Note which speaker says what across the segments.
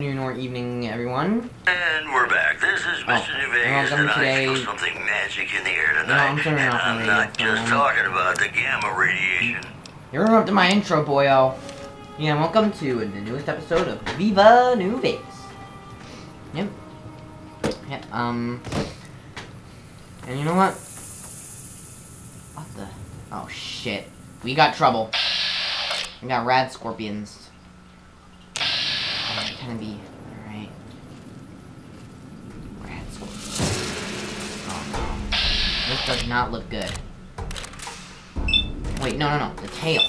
Speaker 1: afternoon or evening, everyone.
Speaker 2: And we're back. This is Mr.
Speaker 1: Oh,
Speaker 2: New Vegas, and I
Speaker 1: today-
Speaker 2: feel something magic in the air
Speaker 1: I'm
Speaker 2: tonight.
Speaker 1: turning
Speaker 2: and
Speaker 1: off
Speaker 2: I'm
Speaker 1: radio
Speaker 2: not just
Speaker 1: moment.
Speaker 2: talking about the gamma radiation.
Speaker 1: You're interrupting my intro, boyo. Yeah, welcome to the newest episode of Viva New Vegas. Yep. Yep, um... And you know what? What the... Oh, shit. We got trouble. We got rad scorpions. Of be... Alright. Scorpions. Oh, no. This does not look good. Wait, no, no, no. The tail.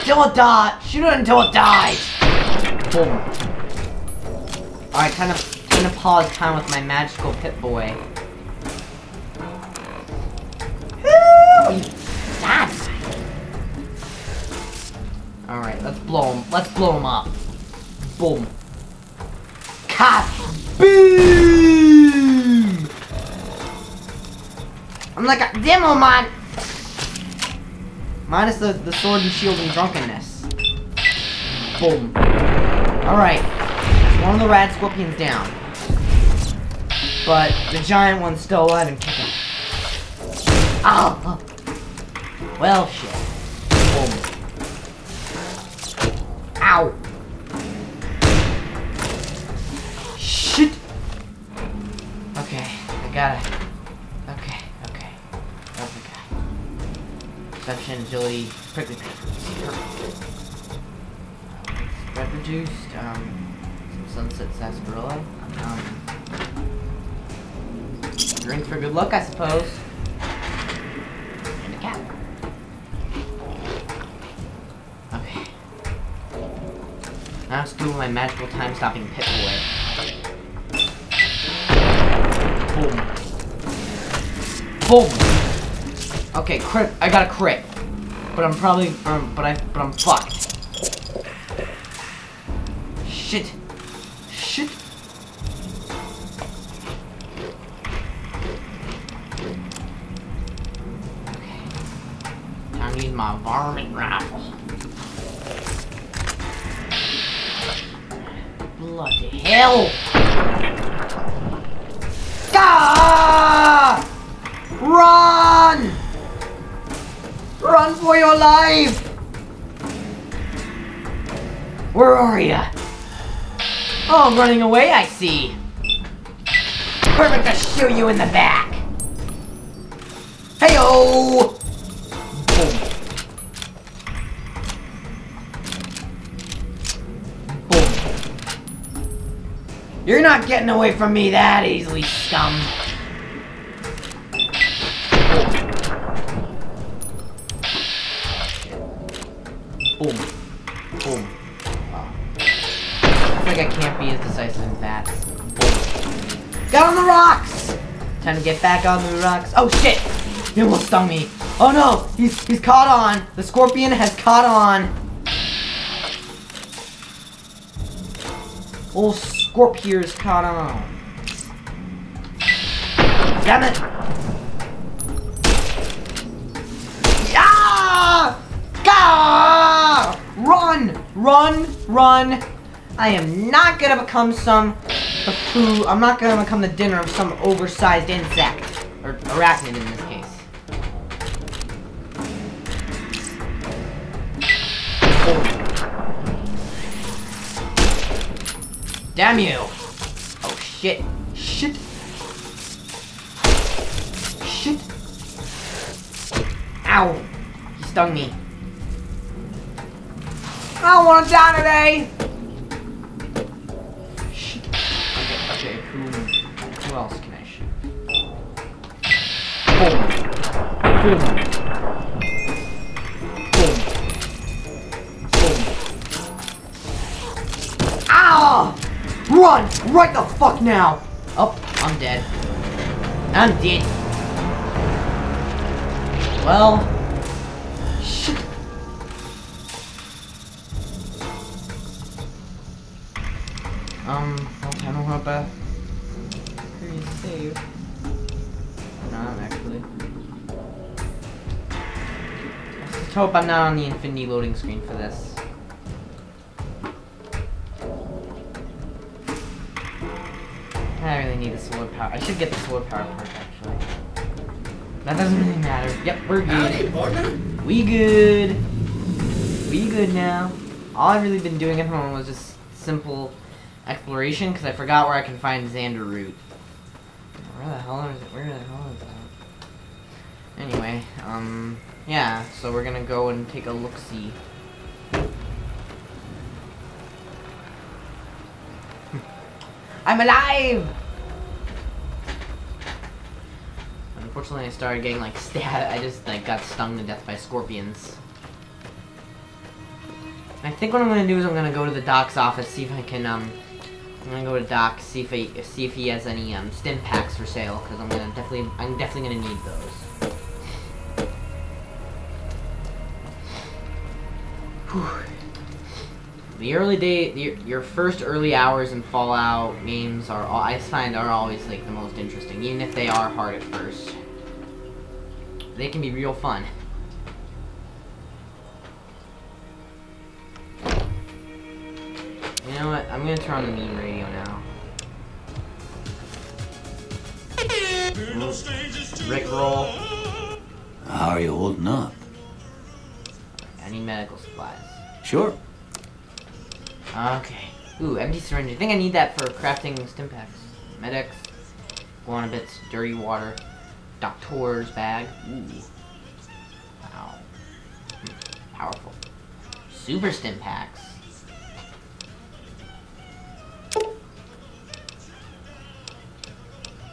Speaker 1: Kill it dies. Shoot it until it dies. Boom. Alright, kind of, kind of pause time with my magical Pip-Boy. Alright, let's blow him. Let's blow him up. Boom. Cut. Boom. I'm like a demo man. Minus the, the sword and shield and drunkenness. Boom. Alright. One of the rad scorpions down. But the giant one's still alive and kicking. Oh. Ah! Well, shit. Boom. Ow. Shit. Okay, I gotta. Perception, agility, prickly. Spread reduced, um, some sunset sarsaparilla. Um, drinks for good luck, I suppose. And a cat. Okay. Now let's do my magical time-stopping Pip-Boy. Boom. Boom. Okay, crit. I got a crit, but I'm probably, um, but I, but I'm fucked. Shit. Shit. Okay. Time to use my varmint rifle. Bloody hell! Ah! Run! Run for your life! Where are ya? Oh, I'm running away, I see. Perfect to shoot you in the back. Heyo! Boom. Boom. You're not getting away from me that easily, scum. Time to get back on the rocks. Oh shit! He almost stung me. Oh no! He's he's caught on! The scorpion has caught on! Old Scorpier's caught on. Damn it! Yeah! Gah! Run! Run! Run! I am not gonna become some food. I'm not gonna become the dinner of some oversized insect. Or arachnid in this case. Damn you! Oh shit! Shit! Shit! Ow! He stung me. I don't want to die today. Boom. Boom. Boom. Ah! Run! Right the fuck now! Oh, I'm dead. I'm dead. Well, shit. Um, long time no help uh Curious save. No, I'm actually. Just hope I'm not on the infinity loading screen for this. I really need the sword power. I should get the sword power perk actually. That doesn't really matter. Yep, we're good. We good. We good now. All I've really been doing at moment was just simple exploration because I forgot where I can find Xander root. Where the hell is it? Where the hell is that? Anyway, um, yeah. So we're gonna go and take a look see. I'm alive. Unfortunately, I started getting like stat. I just like got stung to death by scorpions. I think what I'm gonna do is I'm gonna go to the doc's office, see if I can um, I'm gonna go to Doc, see if he see if he has any um stim packs for sale, because I'm gonna definitely I'm definitely gonna need those. The early day, the, your first early hours in Fallout games are, all, I find, are always like the most interesting, even if they are hard at first. They can be real fun. You know what? I'm gonna turn on the meme radio now. Rick roll.
Speaker 2: How are you holding up?
Speaker 1: Need medical supplies.
Speaker 2: Sure.
Speaker 1: Okay. Ooh, empty syringe. I think I need that for crafting stimpaks. Medics. Guana bits. Dirty water. Doctor's bag. Ooh. Wow. Hmm, Powerful. Super stimpaks.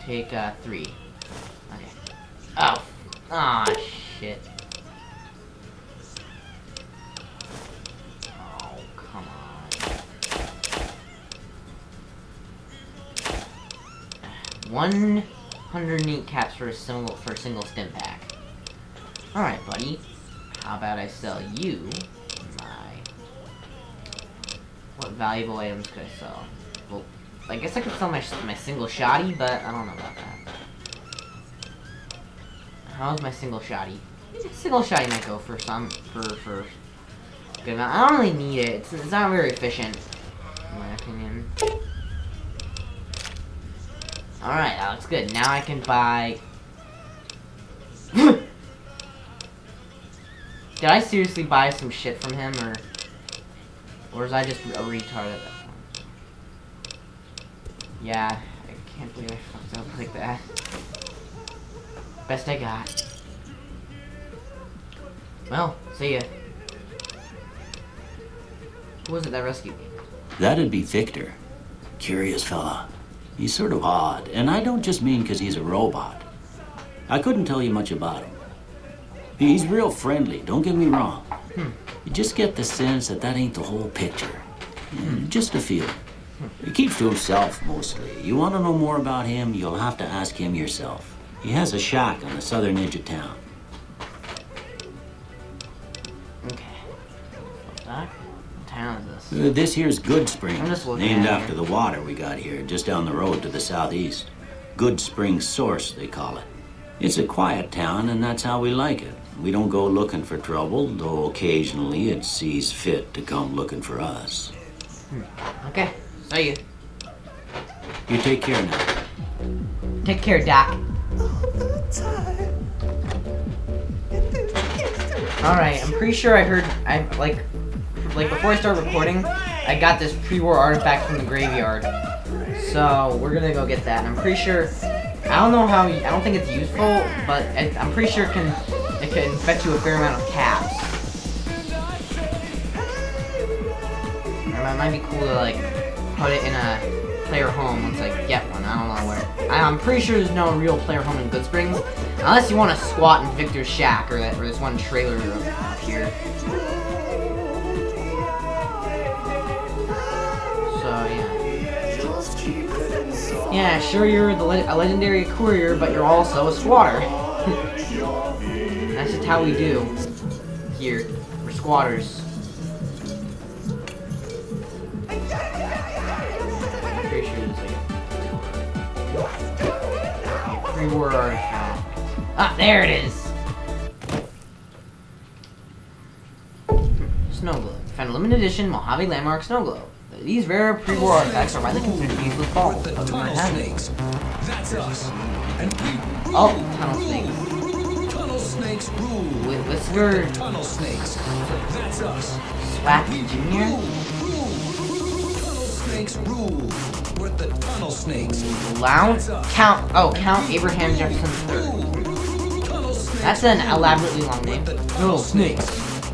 Speaker 1: Take uh, three. Okay. Oh. Ah, shit. 108 caps for a single, for a single stim pack. Alright, buddy. How about I sell you my... What valuable items could I sell? Well, I guess I could sell my, my single shoddy, but I don't know about that. How's my single shoddy? Single shoddy might go for some, for, for good amount. I don't really need it. It's, it's not very efficient, in my opinion. Alright, that looks good. Now I can buy... Did I seriously buy some shit from him, or... Or was I just a retard at that point? Yeah, I can't believe I fucked up like that. Best I got. Well, see ya. Who was it that rescued me?
Speaker 2: That'd be Victor. Curious fella. He's sort of odd, and I don't just mean 'cause he's a robot. I couldn't tell you much about him. He's real friendly, don't get me wrong. Hmm. You just get the sense that that ain't the whole picture. Yeah, Just a feeling. He keeps to himself mostly. You want to know more about him, you'll have to ask him yourself. He has a shack on the southern edge of town. Uh, this here's Good Springs,
Speaker 1: I'm just looking
Speaker 2: named after the water we got here, just down the road to the southeast. Good Spring Source, they call it. It's a quiet town, and that's how we like it. We don't go looking for trouble, though occasionally it sees fit to come looking for us.
Speaker 1: Okay. See you.
Speaker 2: You take care now.
Speaker 1: Take care, Doc. Alright, I'm pretty sure I heard I like like before I started recording, I got this pre-war artifact from the graveyard. So we're gonna go get that. And I'm pretty sure I don't know how I don't think it's useful, but it, I'm pretty sure it can it can fetch you a fair amount of caps. It might be cool to like put it in a player home once I get one. I don't know where. I- I'm pretty sure there's no real player home in Good Springs, unless you want to squat in Victor's shack or, that, or this one trailer up here. Yeah, sure you're the le a legendary courier, but you're also a squatter. That's just how we do here. We're squatters. Pretty sure it's like. Ah, there it is. Snow globe. Found a limited edition Mojave Landmark Snow globe. These rare pre-war artifacts are widely considered to be useless balls.
Speaker 3: The
Speaker 1: but we might
Speaker 3: tunnel
Speaker 1: have
Speaker 3: snakes. That's us. And we
Speaker 1: Oh, tunnel snakes.
Speaker 3: tunnel snakes rule.
Speaker 1: Whi- Whisker
Speaker 3: Tunnel snakes. That's us. Rule, rule. Tunnel snakes rule. We're the tunnel snakes.
Speaker 1: Lount Count. Oh, Count Abraham Jefferson III. That's an elaborately long name. No snakes.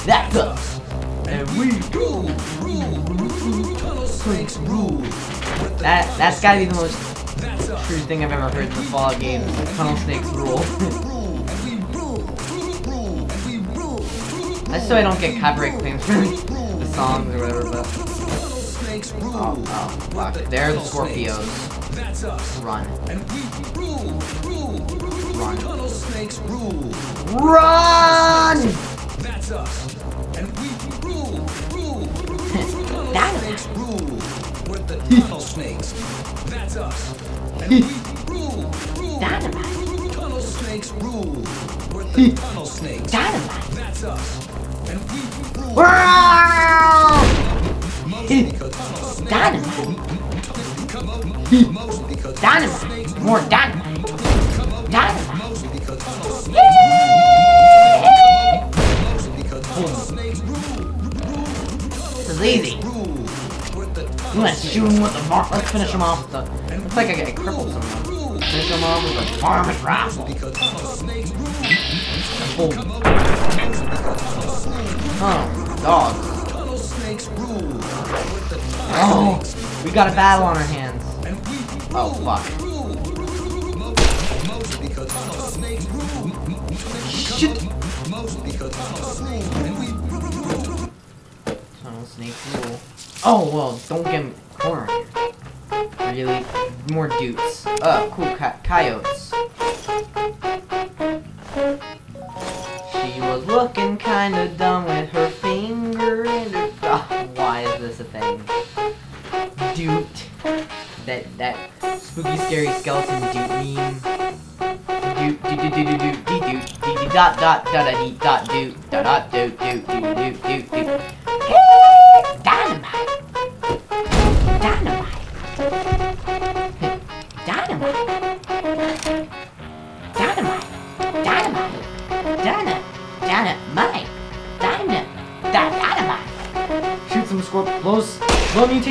Speaker 1: That's us. And we.
Speaker 3: rule, rule. Tunnel snakes rule.
Speaker 1: That that's gotta be the most true thing I've ever heard in the Fallout games. Tunnel snakes rule.
Speaker 3: Rule. And we rule. Rule. And we rule.
Speaker 1: That's so I don't get copyright claims for the songs or whatever. But
Speaker 3: Tunnel snakes oh, rule.
Speaker 1: oh, oh fuck, they're the Scorpios.
Speaker 3: That's us.
Speaker 1: Run,
Speaker 3: And we rule, rule.
Speaker 1: run,
Speaker 3: Tunnel snakes rule.
Speaker 1: run!
Speaker 3: That's us.
Speaker 1: Dynamite.
Speaker 3: rule. We're the tunnel snakes. That's us. And we rule, rule.
Speaker 1: Dynamite,
Speaker 3: Tunnel snakes rule. We're the tunnel snakes.
Speaker 1: dynamite.
Speaker 3: That's us. And we rule.
Speaker 1: Wow!
Speaker 3: Mostly because tunnel snakes
Speaker 1: Dynamite, dynamite, more dynamite, dynamite.
Speaker 3: Mostly because tunnel snakes Mostly because tunnel snakes rule.
Speaker 1: This is easy. I'm gonna shoot him with the mark. Let's finish him off with the. Looks like I get crippled somehow. Finish him off with a varmint rifle. Oh,
Speaker 3: dog.
Speaker 1: Oh, we got a battle on our hands. Oh, fuck. Oh, well, don't get corn. Really? More dudes. Oh, cool, co coyotes. She was looking kinda dumb with her finger and her... Oh, why is this a thing? Dude. That, that spooky scary skeleton dude meme. Doot, doot, doot, doot, doot, doot, doot, dot, dot, dot, dot, dot, doot, dot, dot, doot, doot, doot, doot, doot, doot,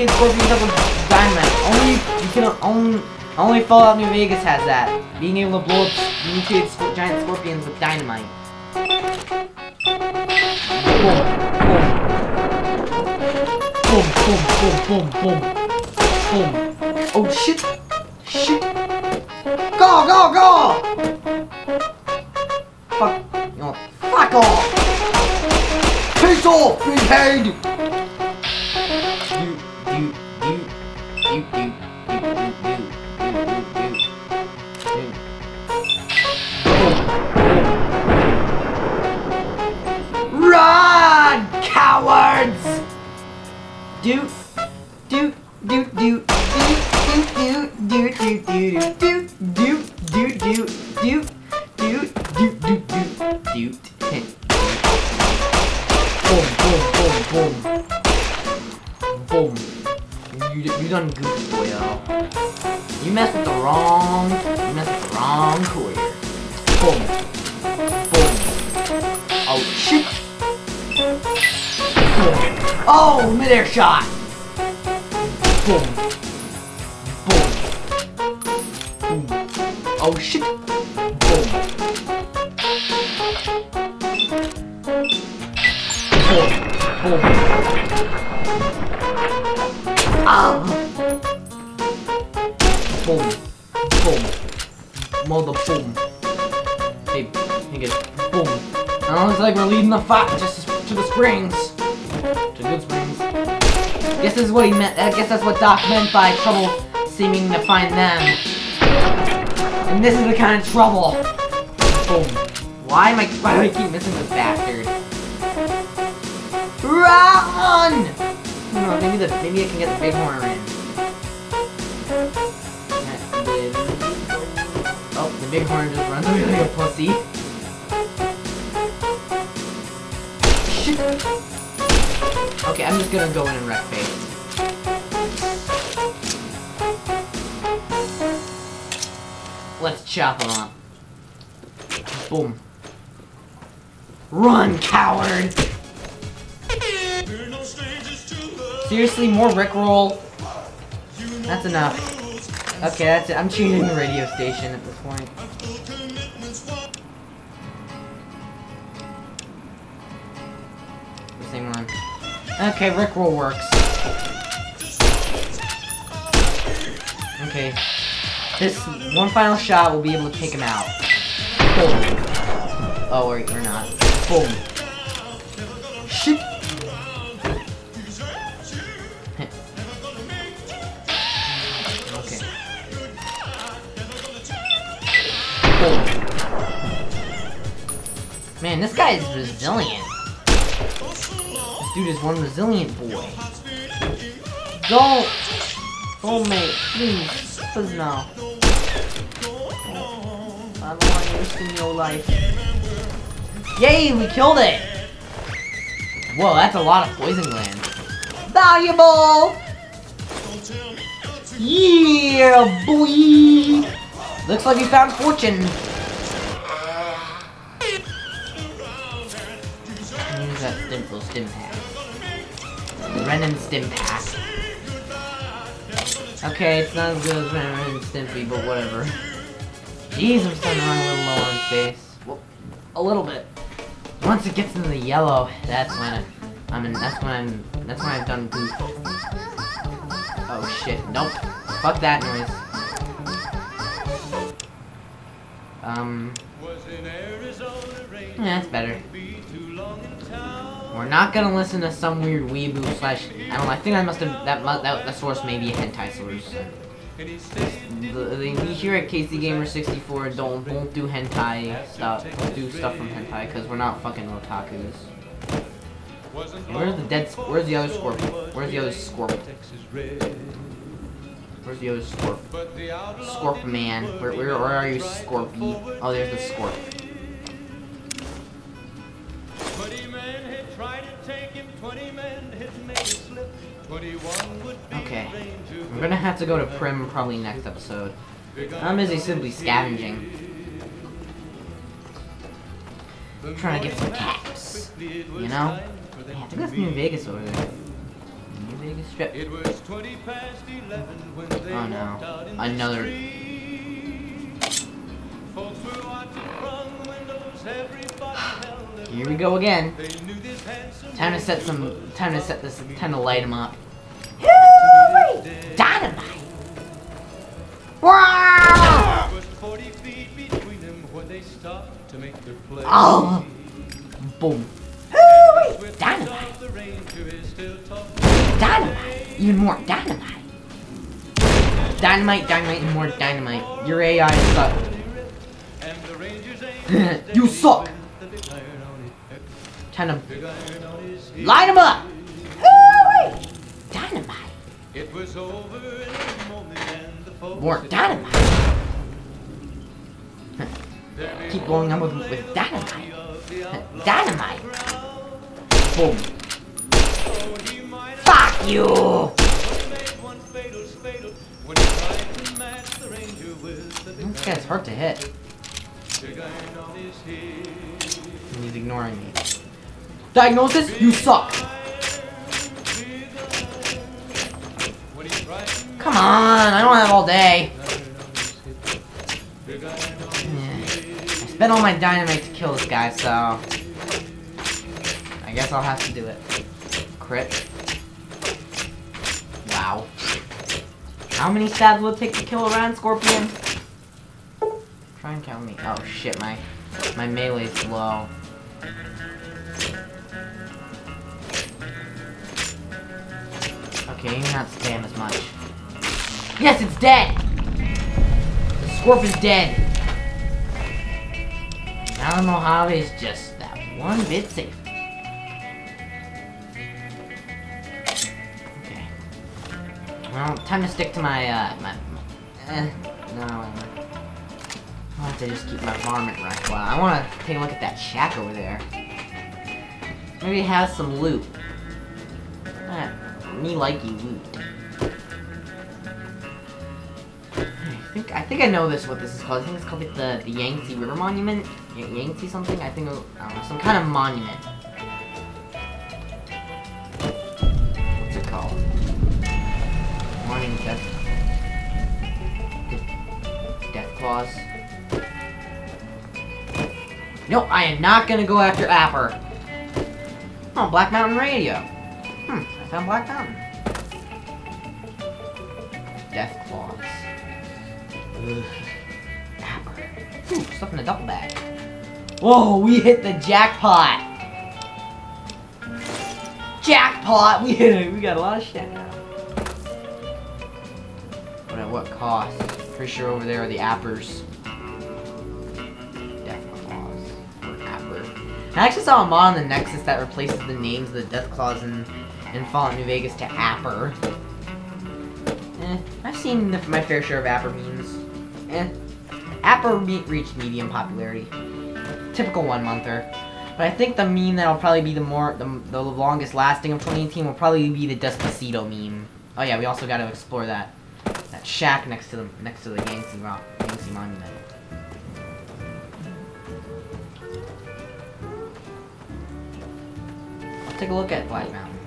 Speaker 1: scorpions up with dynamite. Only you can only only Fallout New Vegas has that. Being able to blow up mutated scor- giant scorpions with dynamite. Boom, boom, boom, boom, boom, boom, boom. Oh shit! Shit! Go, go, go! Fuck, you fuck off! Peace off, prepaid! Do, do, do, do, do, do, do, do, do, do. Run, cowards! Doot, doot, doot, doot, doot, doot, doot, doot, doot, doot, doot, Midair shot. Boom. Boom. Boom. Oh, shit. Boom. Boom. Boom. Ah. Boom. Boom. Mother boom. Hey, good. Boom. Now it looks like we're leading the fight just to the springs. To good springs. Guess this is what he meant. I guess that's what Doc meant by trouble seeming to find them. And this is the kind of trouble. Boom. Why am I? Why do I keep missing this bastard? Run! Maybe the maybe I can get the big horn in. Oh, the big horn just runs away like a pussy. Shit. Okay, I'm just gonna go in and wreck face. Let's chop him up. Boom. Run, coward! Seriously, more Rickroll? That's enough. Okay, that's it. I'm changing the radio station at this point. Okay, Rickroll works. Okay. This one final shot will be able to take him out. Boom. Oh, wait, we're not. Boom. Shit. okay. Boom. Man, this guy is resilient. Dude is one resilient boy. Don't! Oh, mate, please. Please no. I don't want to risk your life. Yay, we killed it! Whoa, that's a lot of poison gland. Valuable! Yeah, boy! Looks like we found fortune. Stim pack. Okay, it's not as good as Ren and Stimpy, but whatever. Jeez, I'm starting to run a little low on space. Well, a little bit. Once it gets into the yellow, that's when I, I'm in. That's when I'm. That's when I've done goop. Oh shit! Nope. Fuck that noise. Um. Yeah, that's better. We're not gonna listen to some weird weeboo slash. I don't know. I think I must have that. That, source may be a hentai source. The, the, we here at Casey Gamer 64 don't don't do hentai stuff. Don't do stuff from hentai because we're not fucking otakus. And where's the dead? Where's the other scorpion? Where's the other scorpion? Where's the other scorp? Scorp man. Where, where, where are you, Scorpy? Oh, there's the scorp. Gonna have to go to Primm probably next episode. I'm busy simply scavenging. trying to get some caps. You know? Yeah, I think that's New Vegas over there. New Vegas strip.
Speaker 4: It was 20 past 11 when they
Speaker 1: Oh no. Another.
Speaker 4: the street. Folks were watching from the windows, everybody held their
Speaker 1: Here we go again.
Speaker 4: They knew this handsome
Speaker 1: Time to set some. Time to set this. Time to light him up.
Speaker 4: Play.
Speaker 1: Oh! Um, boom.
Speaker 4: With
Speaker 1: Dynamite!
Speaker 4: of the ranger is still talking.
Speaker 1: Dynamite! Even more dynamite! Dynamite, dynamite, and more dynamite. Your AI suck.
Speaker 4: And the ranger's aim
Speaker 1: you suck!
Speaker 4: the big iron on his
Speaker 1: Time to
Speaker 4: big iron on his hip.
Speaker 1: light him up! Hoo-wee! Dynamite!
Speaker 4: It was over
Speaker 1: More dynamite! Keep blowing up with, with dynamite! Dynamite! Boom! Fuck you! This guy's hard to hit. he's ignoring me. Diagnosis? You suck! Come on, I don't have all day. I spent all my dynamite to kill this guy, so... I guess I'll have to do it. Crit. Wow. How many stabs will it take to kill a round scorpion? Try and count me. Oh shit, my my melee's low. Okay, maybe not spam as much. Yes, it's dead! The Scorp is dead. Now Mojave is just that one bit safe. Okay. Well, time to stick to my, uh, my, eh, no, I'll have to just keep my varmint rifle out. I want to take a look at that shack over there. Maybe it has some loot. Me likey loot. Think I think I know this what this is called. I think it's called like the the Yangtze River Monument. Y Yangtze something. I think I know, some kind of monument. What's it called? Morning death. Death claws. Nope, I am not gonna go after Apper. Oh, Black Mountain Radio. Hmm, I found Black Mountain. Death claws. Ooh, stuff in a duffel bag. Whoa, we hit the jackpot! Jackpot! We hit it. We got a lot of shit now. But at what cost? Pretty sure over there are the appers. Death claws. Or apper. I actually saw a mod on the Nexus that replaces the names of the Death Claws in, in Fallout New Vegas to Apper. Eh, I've seen the, my fair share of Apper memes. Eh. Apper me reached medium popularity. Typical one-monther. But I think the meme that'll probably be the more the, the longest lasting of 2018 will probably be the Despacito meme. Oh yeah, we also got to explore that that shack next to the next to the Yangtze Rock Yangtze Monument. Let's take a look at Black Mountain.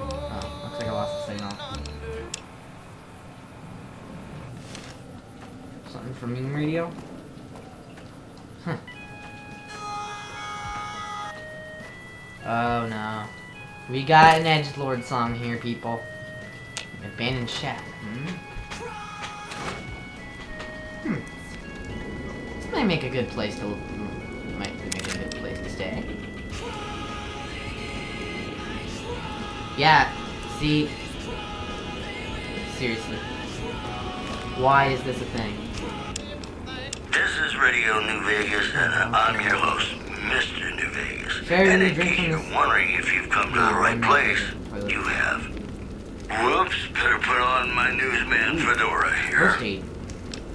Speaker 1: Oh, looks like I lost the signal. From meme radio? Huh. Oh no. We got an Edge Lord song here, people. Abandoned shack. Hmm. Hmm. This might make a good place to. Might make a good place to stay. Yeah. See. Seriously. Why is this a thing?
Speaker 2: Radio New Vegas, and I'm your host, Mr. New Vegas. And in case you're wondering if you've come to the right place, you have. Whoops, better put on my newsman fedora here.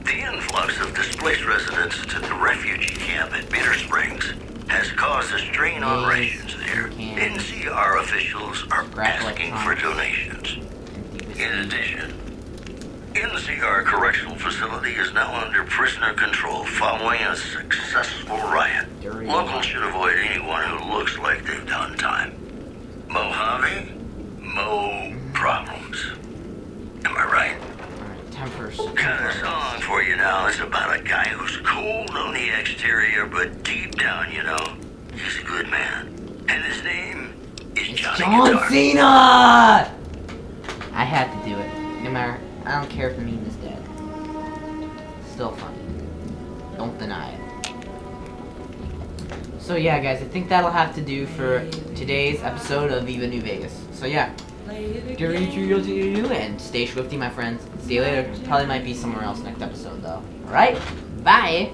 Speaker 2: The influx of displaced residents to the refugee camp at Bitter Springs has caused a strain on rations there. NCR officials are asking for donations. In addition, NCR Correctional Facility is now under prisoner control following a successful riot. Locals should avoid anyone who looks like they've done time. Mojave, mo problems. Am I right?
Speaker 1: Alright, tempers.
Speaker 2: Got a song for you now. It's about a guy who's cold on the exterior, but deep down, you know, he's a good man. And his name is Johnny
Speaker 1: John
Speaker 2: Guitar.
Speaker 1: Cena! I had to do it. No matter, I don't care if the meme is dead. Still funny. Don't deny it. So yeah, guys, I think that'll have to do for today's episode of Viva New Vegas. So yeah, get ready to and stay swifty, my friends. See you later. Probably might be somewhere else next episode, though. Alright? Bye!